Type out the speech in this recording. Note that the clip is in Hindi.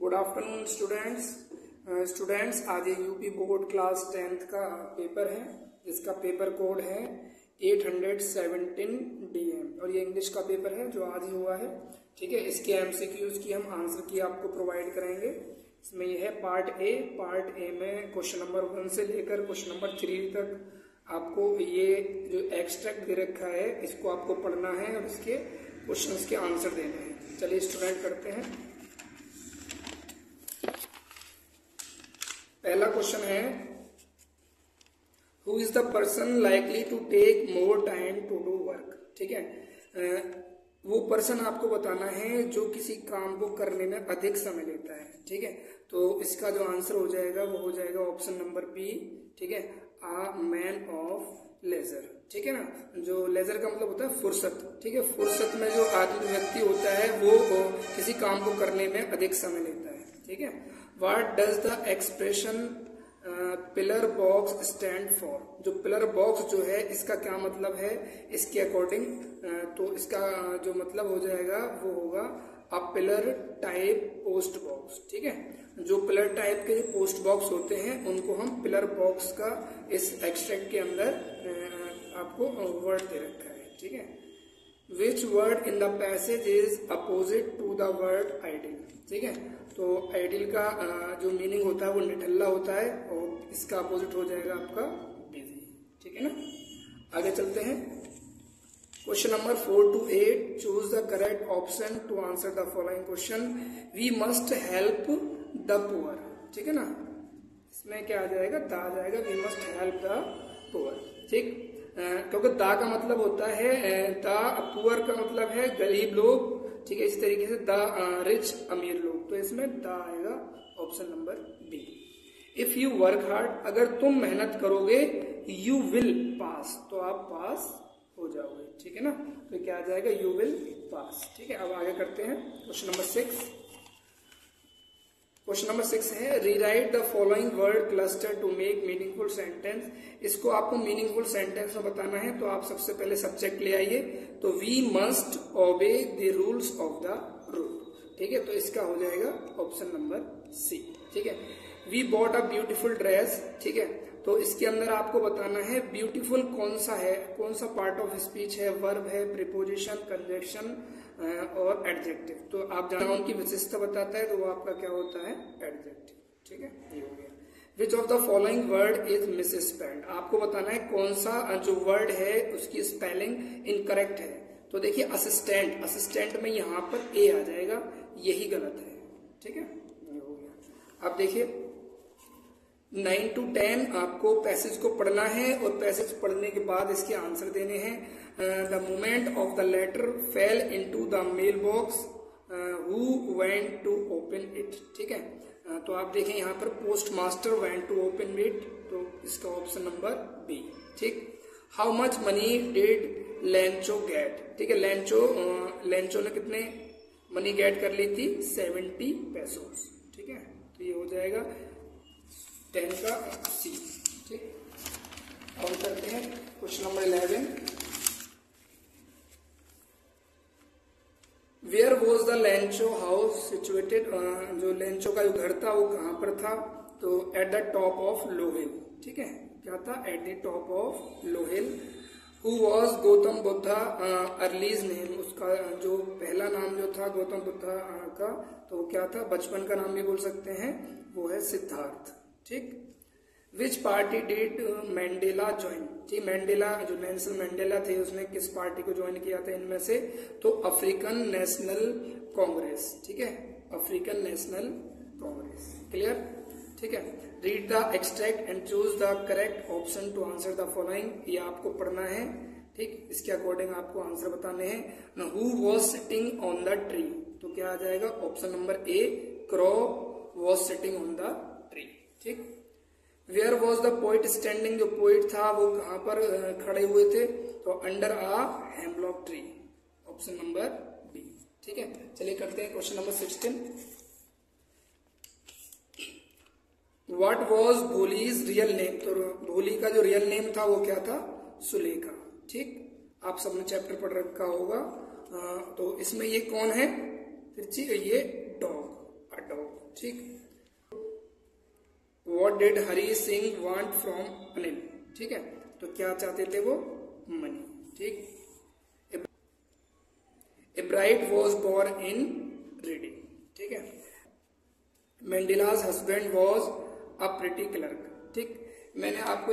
गुड आफ्टरनून स्टूडेंट्स स्टूडेंट्स आज ये यूपी बोर्ड क्लास टेंथ का पेपर है, जिसका पेपर कोड है 817 डीएम और ये इंग्लिश का पेपर है, जो आज ही हुआ है। ठीक है, इसके एमसीक्यूज की हम आंसर की आपको प्रोवाइड करेंगे। इसमें ये है पार्ट ए पार्ट ए में क्वेश्चन नंबर वन से लेकर क्वेश्चन नंबर थ्री तक आपको ये जो एक्सट्रैक्ट दे रखा है, इसको आपको पढ़ना है और इसके क्वेश्चंस के आंसर देने हैं। चलिए स्टूडेंट करते हैं। पहला क्वेश्चन है who is the person likely to take more time to do work ठीक है? वो पर्सन आपको बताना है जो किसी काम को करने में अधिक समय लेता है। ठीक है? तो इसका जो आंसर हो जाएगा वो हो जाएगा ऑप्शन नंबर बी ठीक है? आ मैन ऑफ़ लेजर ठीक है ना? जो लेजर का मतलब होता है फुर्सत ठीक है? फुर्सत में जो आदमी व्यक्ति होता है वो, किसी काम को करने में अधिक समय लेता है ठीक है? What does the expression pillar box stand for जो पिलर बॉक्स जो है इसका क्या मतलब है? इसके अकॉर्डिंग uh, तो इसका जो मतलब हो जाएगा वो होगा a pillar type post box ठीक है? जो पिलर टाइप के पोस्ट बॉक्स होते हैं उनको हम पिलर बॉक्स का इस एक्सट्रैक्ट के अंदर uh, आपको वर्ड दे रखा है ठीक है? Which word in the passage is opposite to the word ideal ठीक है? तो आइडियल का जो मीनिंग होता है वो निठल्ला होता है और इसका अपोजिट हो जाएगा आपका बिज़ी ठीक है ना? आगे चलते हैं। Question number four to eight choose the correct option to answer the following question we must help the poor ठीक है ना? इसमें क्या आ जाएगा? द आ जाएगा। We must help the poor ठीक? क्योंकि दा का मतलब होता है द पुअर का मतलब है गरीब लोग ठीक है, इसी तरीके से द रिच, अमीर लोग। तो इसमें द आएगा option number B if you work hard अगर तुम मेहनत करोगे यू विल पास तो आप पास हो जाओगे, ठीक है ना? तो क्या आ जाएगा? यू विल पास ठीक है, अब आगे करते हैं। Question number six question number six है rewrite the following word cluster to make meaningful sentence इसको आपको मीनिंगफुल सेंटेंस में बताना है तो आप सबसे पहले सब्जेक्ट ले आइए। तो we must obey the rules of the rule ठीक है तो इसका हो जाएगा ऑप्शन नंबर सी ठीक है? We bought a beautiful dress ठीक है? तो इसके अंदर आपको बताना है ब्यूटीफुल कौन सा है? कौन सा पार्ट ऑफ़ स्पीच है? वर्ब है प्रिपोजिशन कंजेक्शन और एडजेक्टिव तो आप जाना उनकी विशेषता बताता है तो वो आपका क्या होता है? एडजेक्टिव ठीक है? ये हो गया. Which of the following word is misspelled आपको बताना है कौन सा जो वर्ड है, उसकी स्पेलिंग इनकरेक्ट है. तो देखिए असिस्टेंट असिस्टेंट में यहाँ पर ए आ जाएगा. यही गलत है. ठीक है? ये हो गया. अब देखिए नाइन टू टेन आपको पैसेज को पढ़ना है और पैसेज पढ़ने के बाद इसके आंसर देने हैं। The moment of the letter fell into the mailbox who went to open it ठीक है? Uh, तो आप देखें यहाँ पर postmaster went to open it तो इसका ऑप्शन नंबर बी ठीक? How much money did Lencho get ठीक है लेंचो लेंचो ने कितने मनी गेट कर ली थी? सेवेंटी पैसोस ठीक है? तो ये हो जाएगा। टेन का सी ठीक? और करते हैं question number eleven. Where was the Lencho house situated जो लेंचो का जो घर था, वो कहाँ पर था? तो at the top of low hill ठीक है? क्या था? At the top of low hill who was Gautam Buddha earliest name उसका जो पहला नाम जो था गौतम बुद्धा का तो क्या था? बचपन का नाम भी बोल सकते हैं, वो है सिद्धार्थ। ठीक? Which party did Mandela join ठीक मैंडेला जो नेल्सन मैंडेला थे, उसने किस पार्टी को ज्वाइन किया था इनमें से? तो अफ्रीकन नेशनल कांग्रेस ठीक है? अफ्रीकन नेशनल कांग्रेस क्लियर ठीक है? Read the extract and choose the correct option to answer the following ये आपको पढ़ना है, ठीक? इसके अकॉर्डिंग आपको आंसर बताने हैं। Who was sitting on the tree तो क्या आ जाएगा? Option number A crow was sitting on the ठीक? Where was the poet standing जो पोइट था वो कहाँ पर खड़े हुए थे? तो under a hemlock tree option number B ठीक है? चलिए करते हैं question number sixteen what was Bholi's real name तो भोली का जो रियल नेम था वो क्या था? सुलेखा ठीक? आप सबने चैप्टर पढ़ रखा होगा। आ, तो इसमें ये कौन है? ये डॉग अ डॉग ठीक? What did Hari Singh want from Anil ठीक है? तो क्या चाहते थे वो? मनी ठीक? A bright was bore in reading ठीक है? Matilda's husband was a pretty clerk ठीक? मैंने आपको